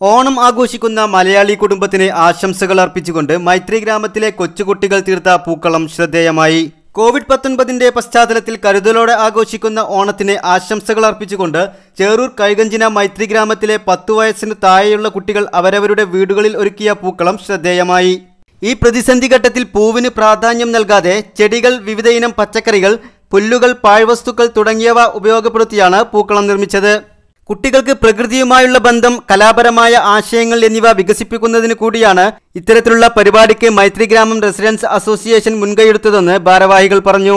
ഓണം ആഘോഷിക്കുന്ന മലയാളി കുടുംബത്തിന് ആശംസകൾ അർപ്പിച്ചുകൊണ്ട് മൈത്രി ഗ്രാമത്തിലെ കൊച്ചുകുട്ടികൾ തീർത്ത പൂക്കളം ശ്രദ്ധേയമായി. കോവിഡ് പത്തൊൻപതിന്റെ പശ്ചാത്തലത്തിൽ കരുതലോടെ ആഘോഷിക്കുന്ന ഓണത്തിന് ആശംസകൾ അർപ്പിച്ചുകൊണ്ട് ചേറൂർ കൈകഞ്ചിന മൈത്രി ഗ്രാമത്തിലെ പത്തു വയസ്സിന് താഴെയുള്ള കുട്ടികൾ അവരവരുടെ വീടുകളിൽ ഒരുക്കിയ പൂക്കളം ശ്രദ്ധേയമായി. ഈ പ്രതിസന്ധി ഘട്ടത്തിൽ പൂവിന് പ്രാധാന്യം നൽകാതെ ചെടികൾ വിവിധയിനം പച്ചക്കറികൾ പുല്ലുകൾ പാഴ്വസ്തുക്കൾ തുടങ്ങിയവ ഉപയോഗപ്പെടുത്തിയാണ് പൂക്കളം നിർമ്മിച്ചത്. കുട്ടികൾക്ക് പ്രകൃതിയുമായുള്ള ബന്ധം കലാപരമായ ആശയങ്ങൾ എന്നിവ വികസിപ്പിക്കുന്നതിന് കൂടിയാണ് ഇത്തരത്തിലുള്ള പരിപാടിക്ക് മൈത്രി ഗ്രാമം റെസിഡൻസ് അസോസിയേഷൻ മുൻകൈയെടുത്തതെന്ന് ഭാരവാഹികൾ പറഞ്ഞു.